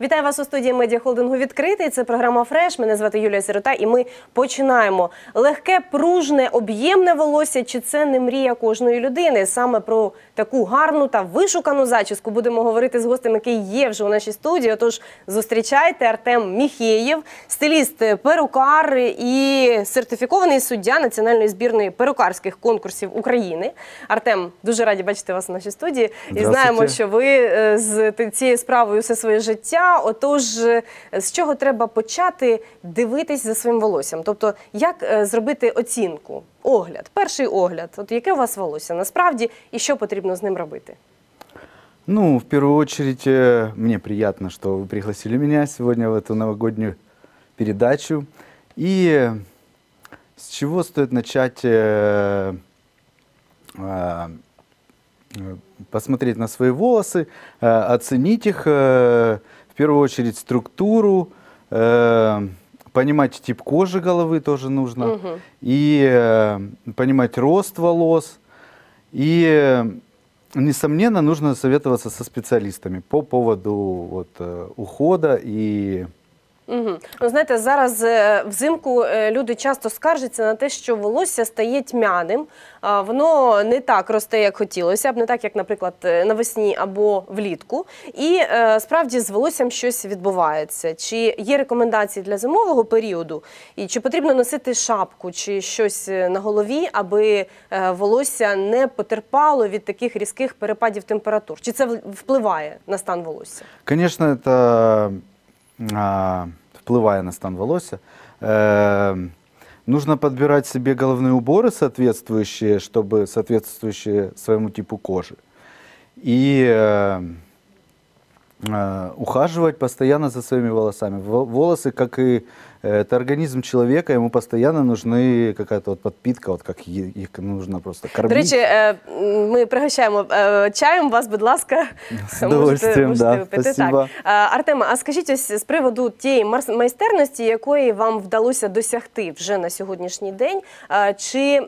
Вітаю вас у студії медіахолдингу відкритий. Це програма Фреш. Мене звати Юлія Сирота, і ми починаємо. Легке, пружне, об'ємне волосся. Чи це не мрія кожної людини? Саме про таку гарну та вишукану зачіску будемо говорити з гостем, який є вже у нашій студії. Отож, зустрічайте Артем Міхєєв, стиліст, перукар і сертифікований суддя національної збірної перукарських конкурсів України. Артем, дуже раді бачити вас у нашій студії. І знаємо, що ви е, з цією справою все своє життя. Отож, е, з чого треба почати дивитись за своїм волоссям? Тобто, як е, зробити оцінку, огляд, перший огляд, от яке у вас волосся насправді і що потрібно з ним робити? Ну, в первую очередь, э, мне приятно, что вы пригласили меня сегодня в эту новогоднюю передачу. И э, с чего стоит начать э, э, э, посмотреть на свои волосы, э, оценить их, э, в первую очередь структуру, э, понимать тип кожи головы тоже нужно, Мгм. и э, понимать рост волос, и э, Несомненно, нужно советоваться со специалистами по поводу вот, э, ухода и Угу. Ну, знаєте, зараз е, взимку е, люди часто скаржаться на те, що волосся стає тьмяним, а воно не так росте, як хотілося б, не так, як, наприклад, е, навесні або влітку. І справді з волоссям щось відбувається. Чи є рекомендації для зимового періоду, і чи потрібно носити шапку чи щось на голові, аби волосся не потерпало від таких різких перепадів температур? Чи це впливає на стан волосся? Конечно, это, а, вплывая на стан волоса, э, нужно подбирать себе головные уборы соответствующие, чтобы соответствующие своему типу кожи. И э, э, ухаживать постоянно за своими волосами. Во- Волосы, как и это организм человека, ему постоянно нужны какая-то вот подпитка, вот как е- их нужно просто кормить. До речі, е, ми пригощаємо е, чаєм вас, будь ласка. З удовольствием, да. випити. Спасибо. Так. Е, Артема, а скажіть ось з приводу тієї майстерності, якої вам вдалося досягти вже на сьогоднішній день, е, чи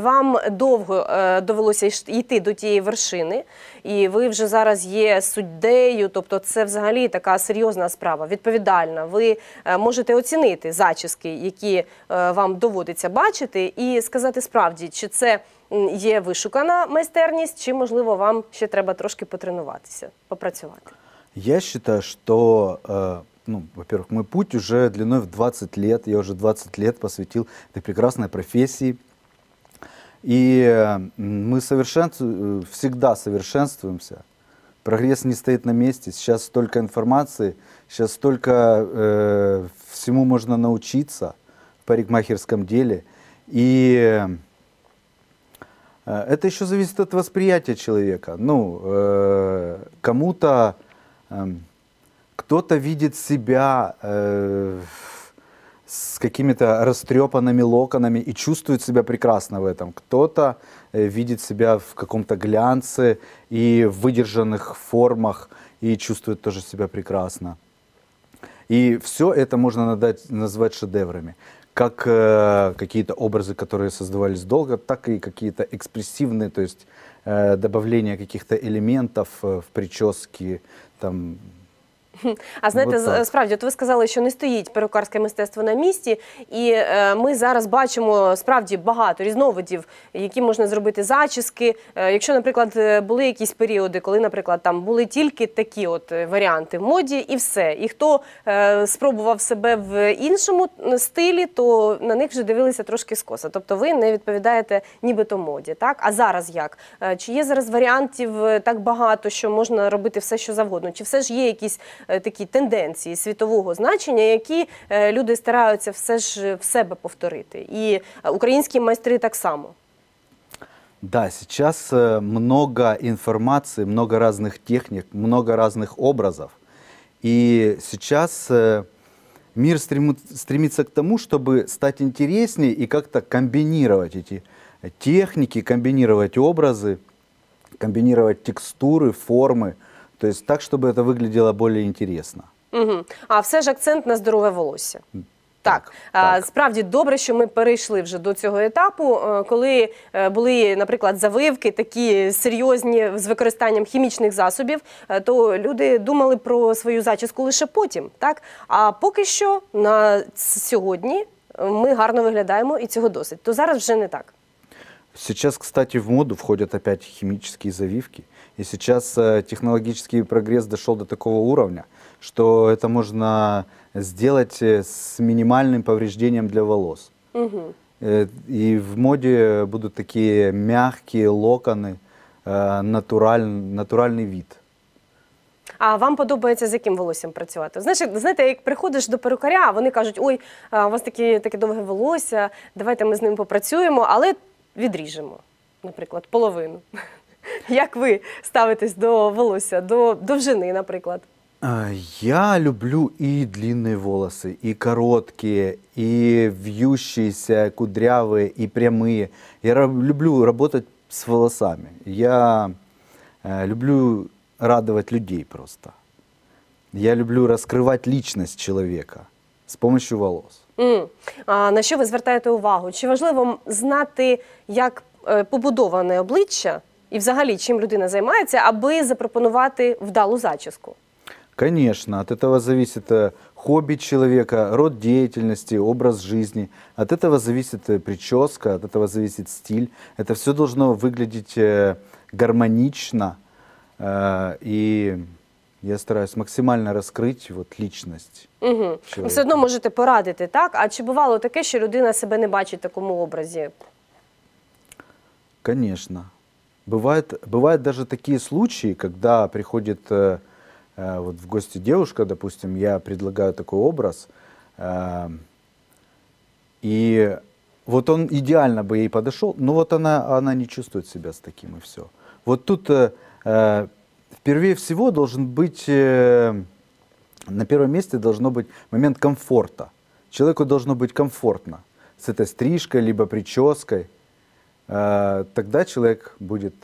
вам довго е, довелося йти до тієї вершини, і ви вже зараз є суддею, тобто це взагалі така серйозна справа, відповідальна. Ви е, можете оцінити зачіски, які е, вам доводиться бачити, і сказати справді, чи це м, є вишукана майстерність, чи можливо вам ще треба трошки потренуватися, попрацювати. Я считаю, что, э, ну, во-первых, мой путь уже длиной в 20 лет. Я уже 20 лет посвятил этой прекрасной профессии. И э, м, мы совершенству- э, всегда совершенствуемся. Прогресс не стоит на месте. Сейчас столько информации, сейчас столько э, всему можно научиться в парикмахерском деле. И э, это еще зависит от восприятия человека. Ну, э, кому-то, эм, кто-то видит себя э, с какими-то растрепанными локонами и чувствует себя прекрасно в этом. Кто-то э, видит себя в каком-то глянце и в выдержанных формах и чувствует тоже себя прекрасно. И все это можно надать- назвать шедеврами. Как э, какие-то образы, которые создавались долго, так и какие-то экспрессивные, то есть э, добавление каких-то элементов э, в прическе, там, А знаєте, От з- так. справді, от ви сказали, що не стоїть перукарське мистецтво на місці, і е, ми зараз бачимо справді багато різновидів, які можна зробити зачіски. Е, якщо, наприклад, е, були якісь періоди, коли, наприклад, там були тільки такі от е, варіанти в моді, і все. І хто е, спробував себе в іншому стилі, то на них вже дивилися трошки скоса. Тобто ви не відповідаєте нібито моді. Так? А зараз як? Е, Чи є зараз варіантів так багато, що можна робити все, що завгодно? Чи все ж є якісь такі тенденції світового значення, які е, люди стараються все ж в себе повторити? І е, українські майстри так само. Да, сейчас э, много информации, много разных техник, много разных образов. И сейчас э, мир стремит- стремится к тому, чтобы стать интереснее и как-то комбинировать эти техники, комбинировать образы, комбинировать текстуры, формы. То есть так, чтобы это выглядело более интересно. Угу. А все ж акцент на здорове волосся. Так, а, справді добре, що ми перейшли вже до цього етапу, е, коли е, були, наприклад, завивки такі серйозні з використанням хімічних засобів, е, то люди думали про свою зачіску лише потім. Так а поки що на с- сьогодні е, ми гарно виглядаємо і цього досить. То зараз вже не так. Сейчас, кстати, в моду входят опять химические завивки. И сейчас э, технологический прогресс дошел до такого уровня, что это можно сделать э, с минимальным повреждением для волос. Угу. Э, И в моде будут такие мягкие локоны, э, натураль, натуральный вид. А вам подобається з яким волоссям працювати? Знаєш, знаєте, як приходиш до перукаря, а вони кажуть, ой, а, у вас таке, таке довге волосся, давайте ми з ним попрацюємо, але відріжемо, наприклад, половину. Як ви ставитесь до волосся, до довжини, наприклад? А, Я люблю и длинные волосы, и короткие, и вьющиеся, кудрявые, и прямые. Я ра- люблю работать с волосами. Я э, люблю радовать людей просто. Я люблю раскрывать личность человека с помощью волос. М. А на що ви звертаєте увагу? Чи важливо м- знати, як е, побудоване обличчя і взагалі чим людина займається, аби запропонувати вдалу зачіску? Конечно, от этого зависит э, хобби человека, род деятельности, образ жизни. От этого зависит э, прическа, от этого зависит стиль. Это все должно выглядеть э, гармонично. э, И я стараюсь максимально раскрыть вот личность. Угу. Чоловіка. Ви все одно можете порадити, так? А чи бувало таке, що людина себе не бачить в такому образі? Конечно. Бывает, бывают даже такие случаи, когда приходит э, э, вот в гости девушка, допустим, я предлагаю такой образ, э, и вот он идеально бы ей подошел, но вот она, она не чувствует себя с таким, и все. Вот тут э, э, впервые всего должен быть, э, на первом месте должно быть момент комфорта. Человеку должно быть комфортно с этой стрижкой, либо прической. Э, тогда человек будет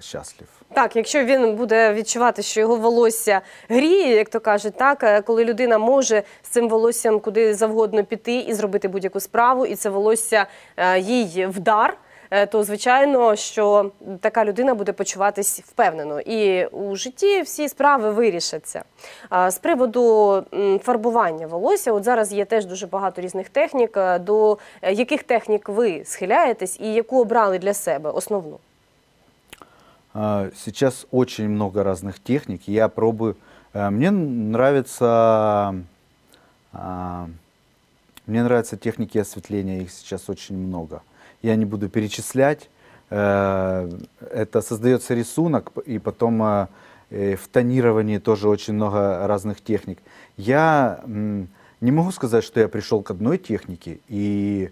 щаслив. Так, якщо він буде відчувати, що його волосся гріє, як то кажуть, так е, коли людина може з цим волоссям куди завгодно піти і зробити будь-яку справу, і це волосся е, їй вдар. Е, То звичайно, що така людина буде почуватись впевнено, і у житті всі справи вирішаться. З приводу фарбування волосся, от зараз є теж дуже багато різних технік. е, До е, яких технік ви схиляєтесь і яку обрали для себе основну? Сейчас очень много разных техник. Я пробую. Э, Мне нравится, мне нравятся техники осветления. Их сейчас очень много. Я не буду перечислять. Э, Это создается рисунок, и потом э, э, в тонировании тоже очень много разных техник. Я не могу сказать, что я пришел к одной технике и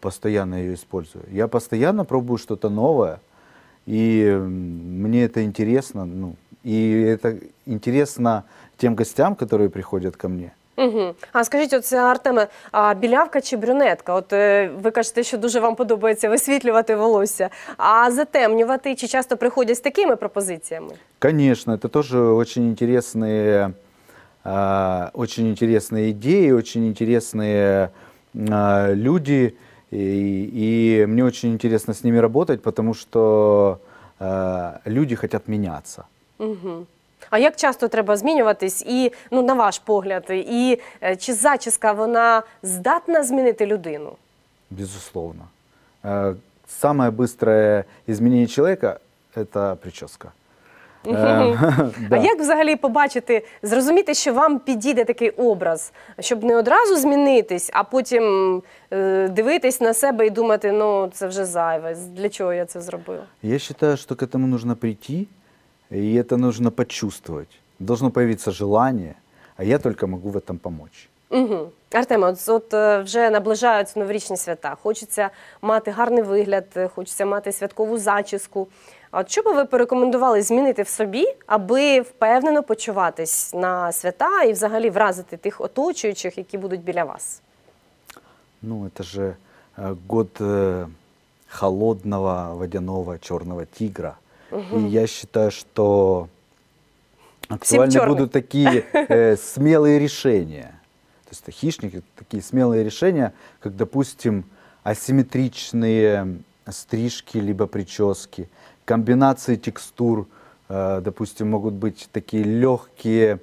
постоянно ее использую. Я постоянно пробую что-то новое. И мне это интересно, ну, и это интересно тем гостям, которые приходят ко мне. Угу. А скажіть, оце Артеме, а білявка чи брюнетка? От е, ви кажете, що дуже вам подобається висвітлювати волосся. А затемнювати чи часто приходять з такими пропозиціями? Конечно, это тоже очень интересные, а, очень интересные идеи, очень интересные а, люди, и, и мне очень интересно с ними работать, потому что а, люди хотят меняться. Угу. А як часто треба змінюватись? І ну на ваш погляд, і е, чи зачіска вона здатна змінити людину? Безусловно. Э, Самое быстрое изменение человека – это прическа. Э, А да. як взагалі побачити, зрозуміти, що вам підійде такий образ, щоб не одразу змінитись, а потім е, дивитись на себе і думати, ну це вже зайве. Для чого я це зробила? Я считаю, что к этому нужно прийти, и это нужно почувствовать. Должно появиться желание, а я только могу в этом помочь. Угу. Артема, от, от е, вже наближаються новорічні свята. Хочеться мати гарний вигляд, е, хочеться мати святкову зачіску. А От що би ви порекомендували змінити в собі, аби впевнено почуватись на свята і взагалі вразити тих оточуючих, які будуть біля вас? Ну, это же э, год э, холодного водяного черного тигра. И я считаю, что актуальны чёрный. будут такие э, смелые решения. То есть это хищники, такие смелые решения, как, допустим, асимметричные стрижки либо прически, комбинации текстур, э, допустим, могут быть такие легкие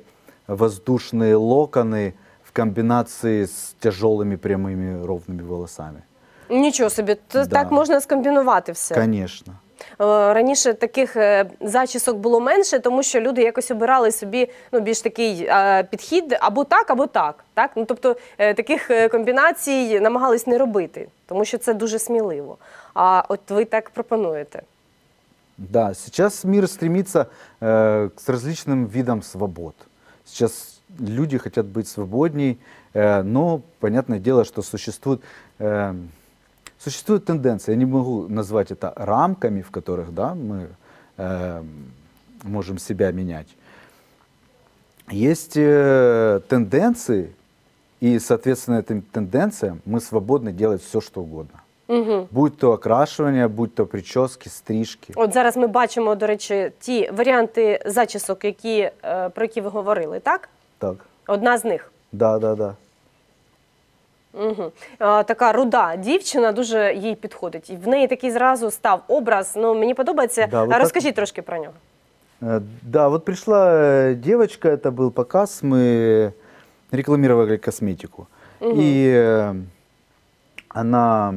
воздушные локоны в комбинации с тяжелыми прямыми ровными волосами. Нічого собі, то Да. так можна скомбінувати все. Конечно. Е, Раніше таких е, зачісок було менше, тому що люди якось обирали собі ну, більш такий е, підхід або так, або так. так? Ну, тобто е, таких е, комбінацій намагались не робити, тому що це дуже сміливо. А от ви так пропонуєте. Да, сейчас мир стремится э, к различным видам свобод. Сейчас люди хотят быть свободней, э, но понятное дело, что существует, э, существует тенденция. Я не могу назвать это рамками, в которых да, мы э, можем себя менять. Есть э, тенденции, и, соответственно, этим тенденциям мы свободны делать все, что угодно. Угу. Будь то окрашивание, будь то прически, стрижки. От зараз ми бачимо, до речі, ті варіанти зачісок, які, е, про які ви говорили, так? Так. Одна з них. Да, да, да. Угу. Така руда дівчина дуже їй підходить. І в неї такий зразу став образ. Ну мені подобається. Да, ви А так- Розкажіть трошки про нього. Э, Да, вот пришла э, девочка, это был показ, мы рекламировали косметику. И э, она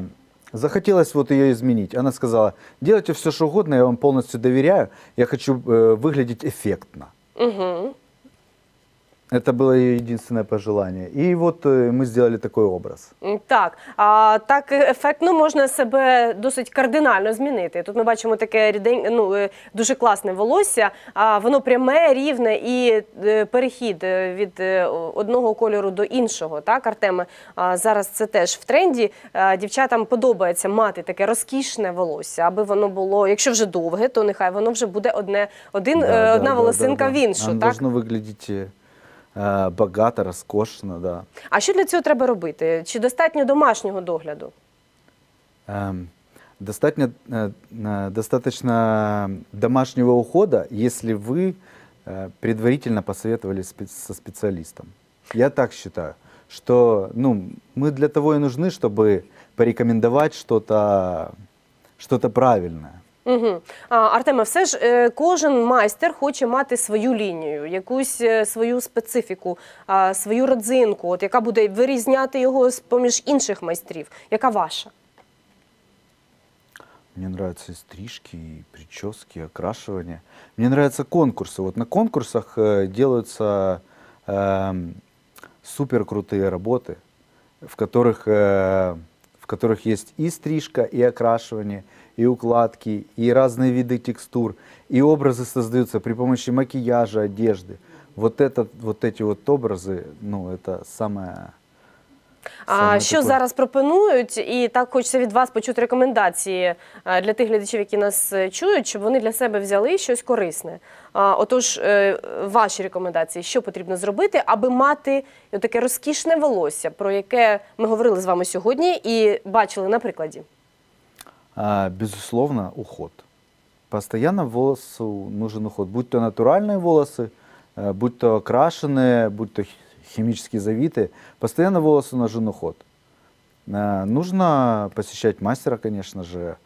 захотелось вот ее изменить. Она сказала, делайте все, что угодно, я вам полностью доверяю, я хочу э, выглядеть эффектно. Угу. Это было ее единственное пожелание. И вот э, мы сделали такой образ. Так, а так ефектно можна себе досить кардинально змінити. Тут ми бачимо таке рідень, ну е, дуже класне волосся. А воно пряме, рівне і е, перехід е, від е, одного кольору до іншого. Так, Артеме, а зараз це теж в тренді. А, Дівчатам подобається мати таке розкішне волосся, аби воно було, якщо вже довге, то нехай воно вже буде одне один, Да, е, да, одна да, волосинка да, в да. іншу. Оно Так должно выглядеть э, э, богато, роскошно, да. а що для цього треба робити? Чи достатньо домашнього догляду? Эм, Достаточно, э, э, достаточно домашнего ухода, если вы э, предварительно посоветовались спе- со специалистом. Я так считаю, что ну, мы для того и нужны, чтобы порекомендовать что-то что правильное. Угу. А, Артеме, все ж е, кожен майстер хоче мати свою лінію, якусь е, свою специфіку, а, свою родзинку, от яка буде вирізняти його з поміж інших майстрів. Яка ваша? Мне нравятся и стрижки, и прически, и окрашивание. Мне нравятся конкурсы. Вот на конкурсах э, делаются эм, супер крутые работы, в которых, э, в которых есть и стрижка, и окрашивание, и укладки, и разные виды текстур, и образы создаются при помощи макияжа, одежды. Вот, это, вот эти вот образы, ну, это самое... А самое що такое- зараз пропонують? І так хочеться від вас почути рекомендації е, для тих глядачів, які нас е, чують, щоб вони для себе взяли щось корисне. А, Отож, е, ваші рекомендації, що потрібно зробити, аби мати таке розкішне волосся, про яке ми говорили з вами сьогодні і бачили на прикладі. А, Безусловно, уход. Постоянно волосу нужен уход. Будь то натуральные волосы, э, будь то окрашенные, будь то хи- химически завитые. Постоянно волосу нужен уход. Э, Нужно посещать мастера, конечно же,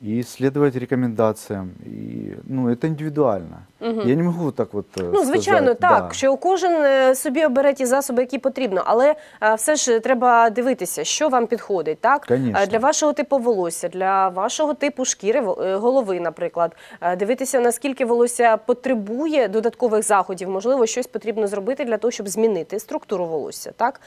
и следовать рекомендациям. И, ну, это индивидуально. Я не могу вот так вот э, Ну, звичайно, сказать, так, да. що кожен е, собі обере ті засоби, які потрібно, але е, все ж треба дивитися, що вам підходить, так? Конечно. Е, Для вашого типу волосся, для вашого типу шкіри голови, наприклад. Дивитися, наскільки волосся потребує додаткових заходів, можливо, щось потрібно зробити для того, щоб змінити структуру волосся, так?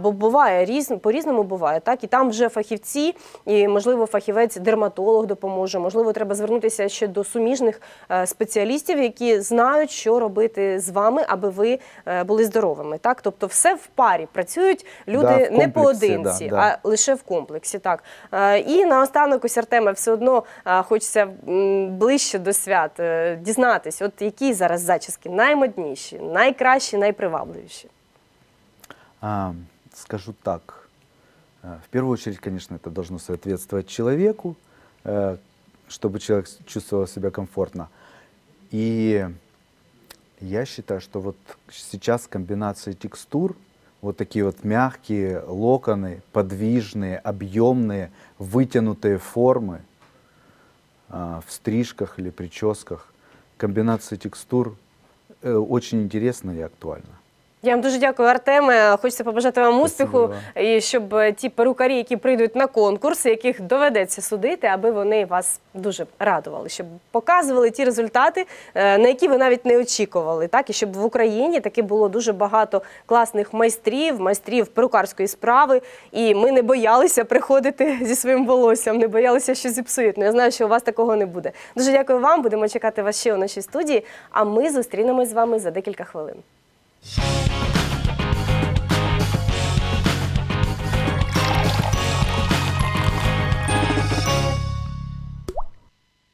Бо буває різ, по-різному буває, так? І там вже фахівці, і можливо, фахівець дерматолог допоможе, можливо, треба звернутися ще до суміжних е, спеціалістів, які знають, що робити з вами, аби ви е, були здоровими. Так, тобто, все в парі працюють люди Да, в не комплексі, поодинці, да, да. а лише в комплексі. Так Е, і наостанок ось Артеме, все одно е, хочеться м, ближче до свят е, дізнатись, от які зараз зачіски наймодніші, найкращі, найпривабливіші. А, скажу так. Э, В первую очередь, конечно, это должно соответствовать человеку, э, чтобы человек чувствовал себя комфортно. И я считаю, что вот сейчас комбинации текстур вот такие вот мягкие локоны, подвижные, объемные, вытянутые формы а, в стрижках или прическах. Комбинация текстур э, очень интересна и актуальна. Я вам дуже дякую, Артеме. Хочеться побажати вам успіху і щоб е, ті перукарі, які прийдуть на конкурс, яких доведеться судити, аби вони вас дуже радували, щоб показували ті результати, е, на які ви навіть не очікували. Так і щоб в Україні таки було дуже багато класних майстрів, майстрів перукарської справи. І ми не боялися приходити зі своїм волоссям, не боялися, що зіпсують. Ну я знаю, що у вас такого не буде. Дуже дякую вам. Будемо чекати вас ще у нашій студії. А ми зустрінемось з вами за декілька хвилин. Bye.